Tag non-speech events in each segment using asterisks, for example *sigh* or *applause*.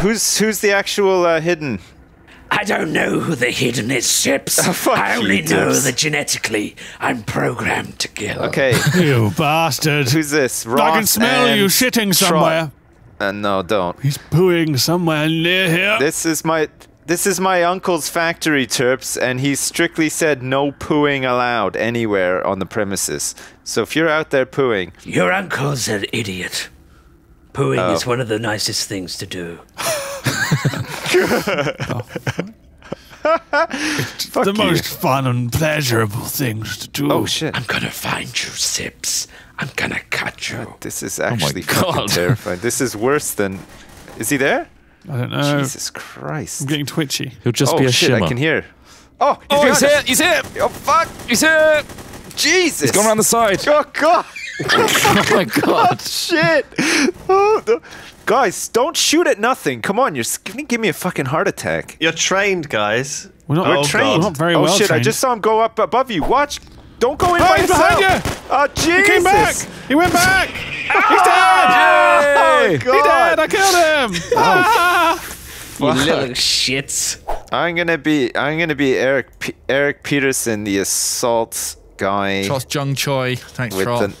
Who's who's the actual uh, hidden? I don't know who the hidden is, Sips. fuck I only you, know that genetically I'm programmed to kill. Okay, *laughs* You bastard. who's this? I can Ross smell you shitting Trott. somewhere. Uh, no, don't. He's pooing somewhere near here. This is my this is my uncle's factory, Turps, and he strictly said no pooing allowed anywhere on the premises. So if you're out there pooing, Your uncle's an idiot. Pooing Oh. is one of the nicest things to do. *laughs* fuck the you. most fun and pleasurable things to do. Oh shit! I'm gonna find you, Sips. I'm gonna cut you. This is oh actually God. fucking terrifying. This is worse than. Is he there? I don't know. Jesus Christ! I'm getting twitchy. He'll just oh be a shit! shimmer. I can hear. Oh, he's, Oh, he's here! He's oh, here! Oh fuck! He's here! Jesus! He's gone around the side. Oh god! *laughs* Oh my god! *laughs* Shit! Oh, *laughs* the- Guys, don't shoot at nothing. Come on, you're s- gonna give me a fucking heart attack. You're trained, guys. We're not, Oh, we're trained. We're not very oh well shit! trained. I just saw him go up above you. Watch! Don't go in Oh, by he's yourself. behind you! Oh Jesus! He came back! He went back! He's dead! Oh, He God. dead! I killed him! Ah! You little shits. I'm gonna be I'm gonna be Eric P- Eric Peterson, the assault guy Trott Jung Choi. Thanks, with Trott. the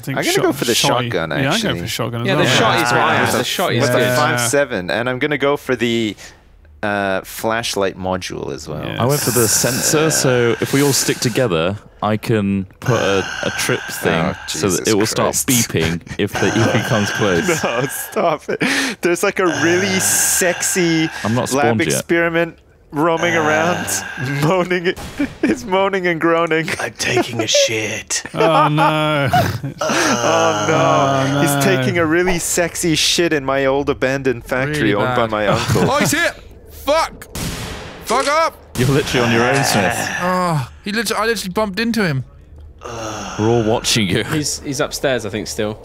I think I'm gonna go for the shot- shotgun, Yeah, I'm going actually. for the shotgun as Yeah, well. the shot is what I. The shot is with good. the Yeah. five seven, and I'm gonna go for the uh, flashlight module as well. Yeah. I went for the sensor, so if we all stick together, I can put a, a trip thing Oh, so that it will start Christ. beeping if, the, if *laughs* comes close. No, stop it. There's like a really *sighs* sexy I'm not lab yet. experiment roaming uh, around, *laughs* moaning. It's moaning and groaning. I'm taking a shit. *laughs* Oh no. Oh no. Oh, no. He's taking a really sexy shit in my old abandoned factory Really owned by my uncle. Oh, he's here! Fuck! Fuck up! You're literally on your own, Smith. Oh, he literally, I literally bumped into him. We're all watching you. He's he's upstairs, I think, still.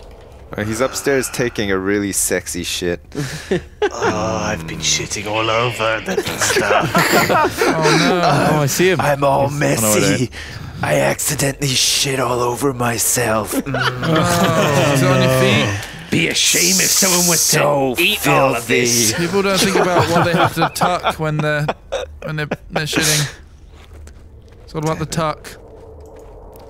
Uh, He's upstairs taking a really sexy shit. *laughs* Oh, I've been shitting all over the *laughs* stuff. Oh, no! I see him. I'm all no, I messy. I accidentally shit all over myself. *laughs* Oh, is it on your feet? Be a shame if someone was So to eat all of this. People don't think about what they have to tuck when they're when they're, they're shitting. It's all about the tuck.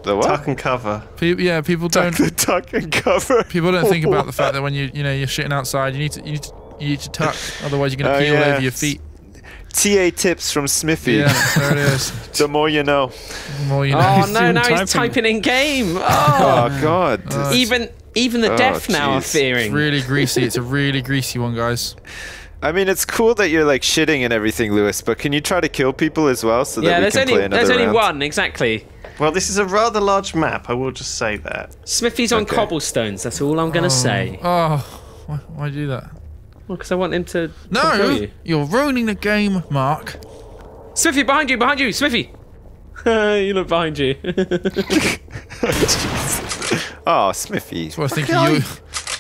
The what? Tuck and cover. People, yeah, people Tuck don't. the tuck and cover. People don't think about the fact that *laughs* when you you know you're shitting outside, you need to you need to, you need to tuck, otherwise you're gonna Oh, pee all yeah. over your feet. TA tips from Smithy. Yeah, there it is. *laughs* The more you know. The more you know. Oh no! even Now he's typing. typing in game. *laughs* Oh, Oh, God. Uh, even even the Oh, deaf now are jeez. fearing. It's really greasy. It's a really greasy one, guys. I mean, it's cool that you're like shitting and everything, Lewis. But can you try to kill people as well so that yeah, we there's can only play another there's only round? one exactly. Well, this is a rather large map. I will just say that. Smithy's on Okay. cobblestones. That's all I'm gonna oh. say. Oh, why, why do you do that? Well, because I want him to No, you. you're ruining the game, Mark. Smithy, behind you, behind you, Smithy. *laughs* you look behind you. Oh, *laughs* Smithy. So I was thinking you.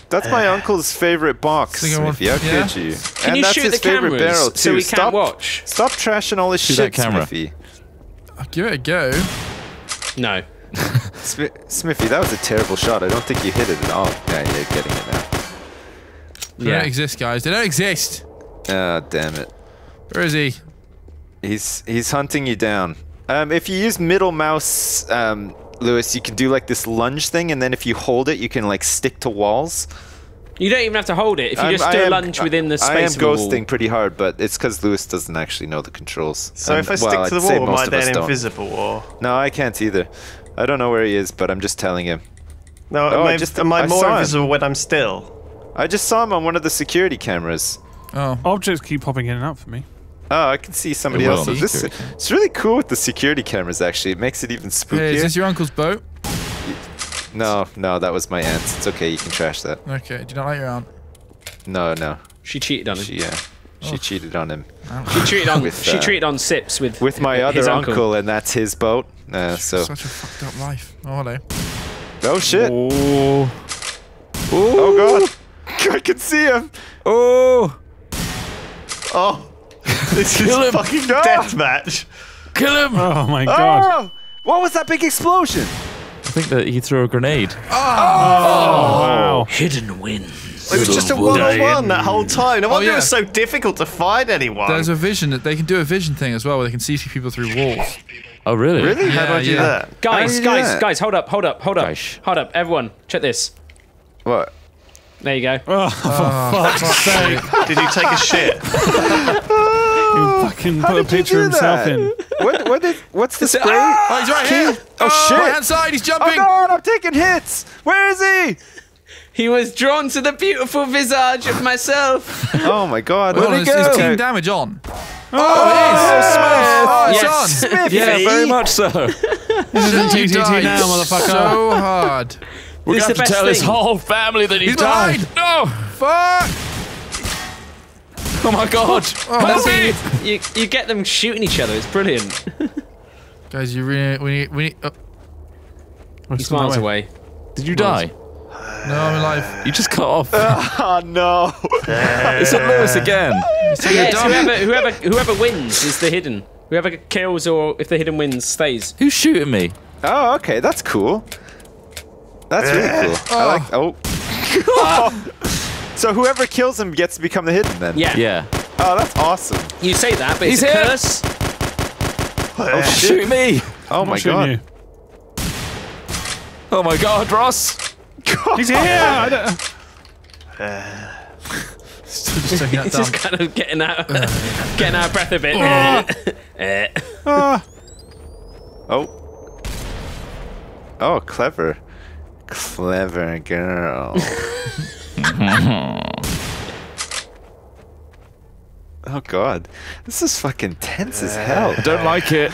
That's my uncle's favorite box, Think I want- Smithy. How yeah? could you? Can and you that's shoot his the favorite barrel too. so we Stop, can't watch? Stop trashing all this Shoot shit, that camera. Smithy. I'll give it a go. No. Smi- Smithy, that was a terrible shot. I don't think you hit it at all. Yeah, you're getting it now. They Yeah. don't exist, guys. They don't exist. Ah, damn it. Where is he? He's he's hunting you down. Um, if you use middle mouse, um, Lewis, you can do like this lunge thing, and then if you hold it, you can like stick to walls. You don't even have to hold it. If you I'm- just I do a am- lunge within the space I am space of a wall. ghosting pretty hard, but it's because Lewis doesn't actually know the controls. So And- if I stick well, to the I'd wall, am most I of us then don't. invisible or? No, I can't either. I don't know where he is, but I'm just telling him. No, Oh, am I I, just- am I I more saw him. invisible when I'm still? I just saw him on one of the security cameras. Oh, Objects keep popping in and out for me. Oh, I can see somebody It else. This, it's really cool with the security cameras. Actually, it makes it even spookier. hey, is this your uncle's boat? No, no, that was my aunt. It's okay. You can trash that. Okay. Do you not like your aunt? No, no. She cheated on him. She, uh, she cheated on him She treated on. With, she uh, treated on Sips with with my other his uncle. and that's his boat. Uh, so, Such a fucked up life. Oh, hello. oh shit! Oh. Oh god! *laughs* I can see him. Oh. Oh, *laughs* this is Kill him. fucking death match. Kill him! Oh my god. Oh! What was that big explosion? I think that he threw a grenade. Oh, oh wow. Hidden wins. It was just a Little one-on-one that whole time. No oh, wonder yeah. it was so difficult to find anyone. There's a vision that they can do a vision thing as well, where they can see people through walls. Oh, really? really? How do I Yeah, do yeah. that? Guys, do guys, that? guys, hold up, hold up, hold up, Gosh. hold up, everyone, check this. What? There you go. Oh, for oh, fuck's sake. Did you take a shit? *laughs* You fucking oh, put a did you picture of do himself that? in. What? What did? What's the spray? Ah! Oh, he's right here. Oh, oh, shit. Right hand side, he's jumping. Oh jumping. god, I'm taking hits. Where is he? He was drawn to the beautiful visage of myself. *laughs* Oh my god, Hold where'd on, he is, is team damage on? Oh, Oh, it's oh, Yes. on. Smith, Yeah, very much so. This isn't *laughs* You TTT now, motherfucker. So hard. We're It's going the to best tell his whole family that he He's died. behind. No! Fuck. Oh my god! Oh. That's it. You, you, you get them shooting each other. It's brilliant. *laughs* Guys, you really we need we need. Oh, He's miles away. Did you die? no, I'm alive. You just cut off. Oh *laughs* no. *laughs* it's at Lewis again. Yeah, it's whoever, whoever, whoever wins is the hidden. Whoever kills or if the hidden wins stays. Who's shooting me? Oh, okay, that's cool. That's really cool. I like. Oh. Ah. So whoever kills him gets to become the hidden then. Yeah. Yeah. Oh, that's awesome. You say that, but He's it's a here. curse. Oh, oh shit. Shoot me! Oh my god. you. Oh my god, Ross! He's here. I don't, uh. Just taking that *laughs* just kind of getting out, uh, *laughs* getting out of breath a bit. Eh. *laughs* Oh. Oh, clever. Clever girl. *laughs* oh god. This is fucking tense as hell. *laughs* Don't like it.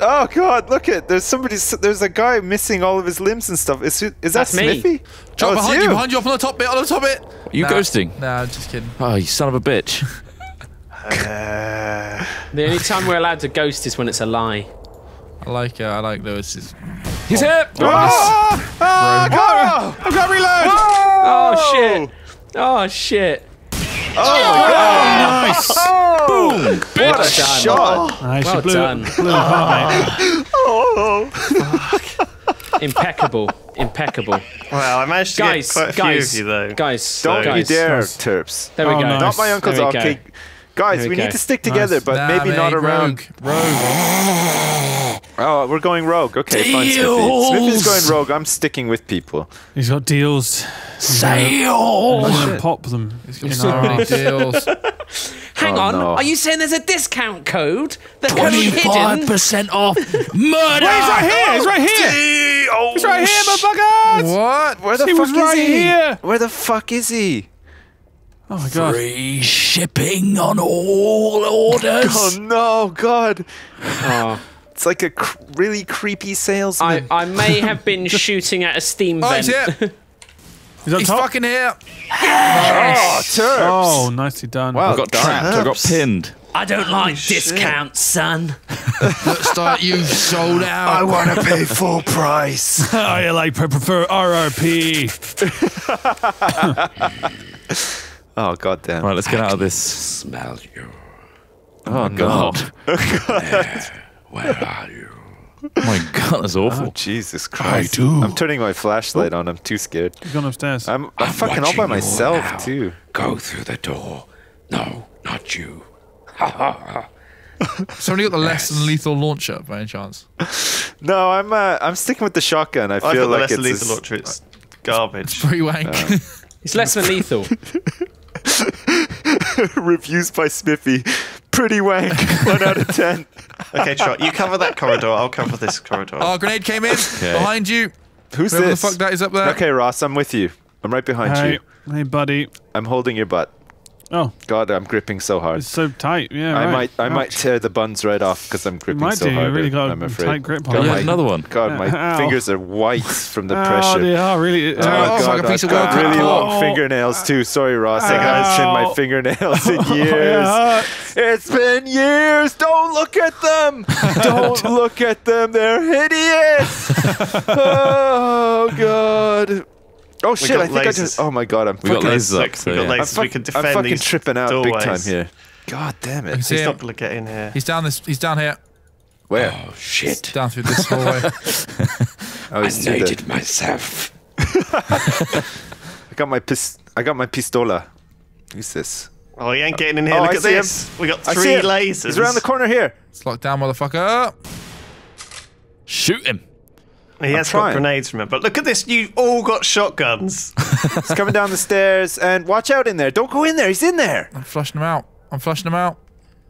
Oh god, look at there's somebody there's a guy missing all of his limbs and stuff. Is, it- is that That's me. Smithy? Drop oh, behind you. behind you, up on the top bit, on the top bit. Are You Nah. ghosting? Nah, just kidding. Oh, you son of a bitch. The only time we're allowed to ghost is when it's a lie. I like uh, I like Lewis's. He's here! oh, Ah, God! I've got reload. Oh Oh, shit! Oh, oh shit! Nice. Oh! What a oh. Well done. shot! Nice. Well you blew, done. blew it apart, mate. *laughs* Oh! Impeccable, impeccable. Well, I managed to Guys, get quite a guys, few of you though. guys, Don't guys. you dare, Nice. Turps. There we Oh, go. nice. Not my uncle's There we okay. go. Guys, we, we need to stick together, Nice. but Nah, maybe not around. Rogue. Rogue. Oh, we're going rogue. Okay, fine, Smithy. Smithy's going rogue. I'm sticking with people. He's got deals. Sales. I'm pop them. He's got so many deals. *laughs* Hang Oh, on, no. are you saying there's a discount code? The code hidden? percent off *laughs* murder! He's right here. He's right oh, here. Oh, He's right here, motherfuckers. what? Where the He fuck was is right he? here. Where the fuck is he? Oh my god. Free shipping on all orders. Oh no, God! Oh, It's like a cr- really creepy I, salesman. I I may have been *laughs* shooting at a steam Oh, vent. *laughs* he's here. He's He's fucking here. oh, Turps! Oh, nicely done. Wow. I got trapped. I got pinned. I don't like discounts, son. *laughs* Looks like you've sold out. I want to pay full price. I like prefer RRP. Oh god damn! Right, let's get out of this. Smell you. Oh God. *laughs* Where are you? Oh my god, that's awful. Oh Jesus Christ! I do. I'm turning my flashlight on. I'm too scared. He's gone upstairs. I'm, I'm, I'm fucking all by myself now. too. Go through the door. No, not you. Ha ha ha. Somebody got the less than lethal launcher by any chance? No, I'm uh, I'm sticking with the shotgun. I I feel thought the like less it's lethal a- launcher. It's garbage. Pretty wank. *laughs* It's less than lethal. *laughs* *laughs* reviews by Smithy. Pretty wank. *laughs* One out of ten. okay, Trott, you cover that corridor. I'll cover this corridor. oh, grenade came in behind you. Who's Whoever this? the fuck that is up there. Okay, Ross, I'm with you. I'm right behind hey, you. hey, buddy. I'm holding your butt. Oh, God, I'm gripping so hard. it's so tight. Yeah, I right. might I might tear the buns right off because I'm gripping might so do. You really got a I'm afraid. tight grip on God, it. Yeah, my, another one. God, my *laughs* Ow. fingers are white from the Oh, pressure. they are really. Oh, Oh, God, it's like a piece I've of got work. really Oh. long fingernails too. Sorry, Ross. I haven't seen my fingernails in *laughs* Oh, years. yeah. It's been years. Don't look at them. *laughs* Don't look at them. They're hideous. oh God. Oh shit! I think I just. Oh my God! I'm We got fucking. lasers up, Six, so we've got yeah. I'm, lasers. we can I'm defend fucking these tripping out big time here. God damn it! see He's him? not going to get in here. He's down this. He's down here. Where? Oh shit. Down through this hallway. *laughs* Oh, I he's through the- nated myself. *laughs* I got my pis- I got my pistola. Who's this? Oh, he ain't getting in here. Oh, Look I at see him. this. We got three lasers. He's around the corner here. It's locked down, motherfucker. Shoot him. He has got trying. grenades, remember? But look at this. You've all got shotguns. He's coming down the stairs, and watch out in there. Don't go in there. He's in there. I'm flushing him out. I'm flushing him out.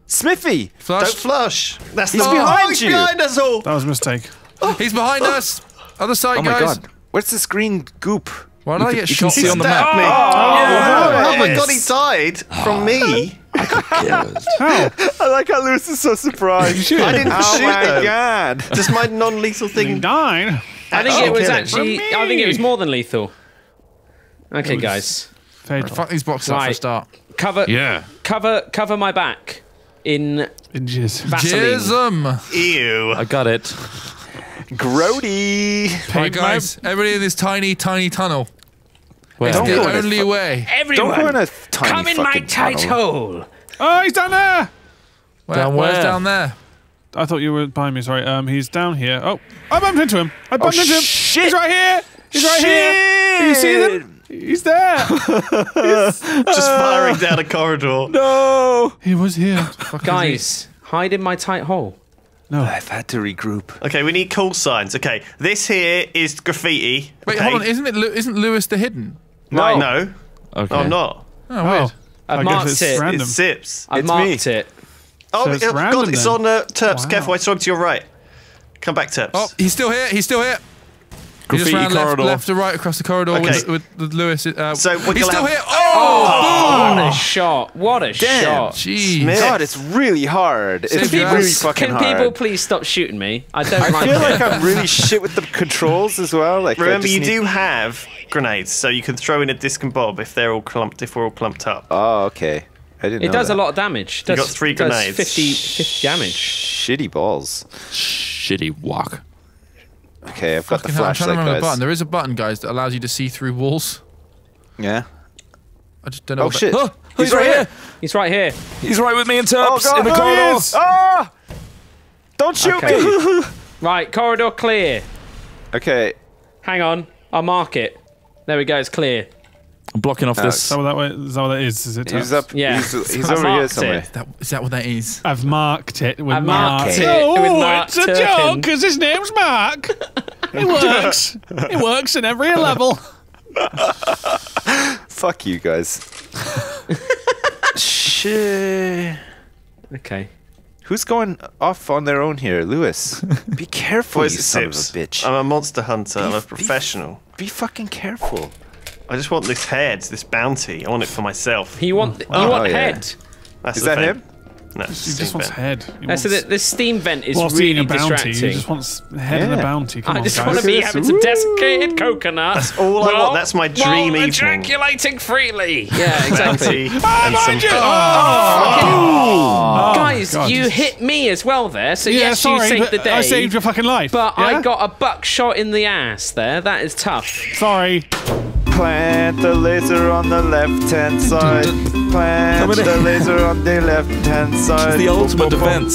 Smithy. Don't Flush. flush. That's He's the behind oh, he's you. behind us all. That was a mistake. He's behind us. Other side, Oh my guys. god. What's this green goop? Why did I get shot? you can shot? see on the map. me. Oh, Oh my god, he died from me. Oh. Killed. *laughs* I like how Lewis is so surprised. I didn't oh shoot my them. god. Does my non-lethal thing? Nine. I think Oh, it was kill him. actually. I think it was more than lethal. Okay, guys, Fade. Fuck these boxes up for a start. cover, Yeah. cover, cover my back in Inches. Vaseline. Jism. Ew. I got it. Grody. Right, guys. Everybody in this tiny, tiny tunnel. Where? It's Don't the go in a only way. Everyone, Don't go in a tiny come in my tight tunnel. hole. Oh, he's down there. Where, Down where's where? down there? I thought you were behind me. Sorry. Um, he's down here. Oh, I bumped into him. I bumped Oh, into him. shit. He's right here. He's right here. Can you see them? He's there. *laughs* Just firing down a corridor. No. he was here. Guys, hide in my tight hole. No. I've had to regroup. Okay, we need call signs. Okay, this here is graffiti. Wait, okay. hold on. Isn't it? Lew- Isn't Lewis the hidden? No, no, Okay. no, I'm not. Oh, weird. Oh. I've I marked guess it's it. random. It's Sips. I've It's marked me. it. Oh, So it's oh random God, it's on uh, Turps. Wow. Careful, I swung to your right. Come back, Turps. Oh, he's still here. He's still here. He just ran left, corridor. left to right across the corridor Okay. with, with, with Lewis. Uh, So we're he's still have- here. Oh, What a shot! What a Damn. shot! jeez. God, it's really hard. It's Save your really fucking Can hard. Can people please stop shooting me? I don't like I feel it. like I'm really shit with the controls as well. Like Remember, you need- do have grenades, so you can throw in a disc and bob if they're all clumped. If we're all clumped up. Oh, okay. I didn't. It know does that. a lot of damage. You Does, got three does grenades. 50, 50 damage. Shitty balls. Shitty walk. Okay, I've got the Fucking hell, I'm trying to flashlight, remember the guys. button. There is a button, guys, that allows you to see through walls. Yeah. I just don't know. Oh what that- shit. Oh, He's right here. He's right here. He's right with me in Oh Turps god. in the there he corridor. is. Ah! Don't shoot Okay. me. *laughs* Right, corridor clear. okay. Hang on, I'll mark it. There we go, it's clear. I'm blocking off Uh, this. Is that what that way? Is that what that is? Is it? He's up. Yeah. He's, he's over here somewhere. it. That, is that what that is? I've marked it with I've Mark. marked it oh, with Mark it's a Turpin. joke because his name's Mark. it works. It works in every level. *laughs* Fuck you guys. Shit. Okay. Who's going off on their own here, Lewis? *laughs* Be careful, you Boys, it's son of a bitch. I'm a monster hunter. I'm a Beef, beef. professional. Be fucking careful. I just want this head, this bounty. I want it for myself. You want you Oh, want yeah. head. That's Is that thing. him? No, He it's just wants Simbin. head. He Uh, wants, so the, the steam vent is whilst eating really a bounty, he just wants head and a Yeah. bounty. Come I on, just guys. want to be Yes. having some desiccated coconut. That's all I want. That's my dream evening. ejaculating freely. Yeah, exactly. Bounty and some Guys, God. you hit me as well there, so yeah, yes, sorry, you saved the day. I saved your fucking life. but yeah? I got a buckshot in the ass there. That is tough. Sorry. Plant the laser on the left hand side. Plant the laser on the left hand side. the ultimate defense.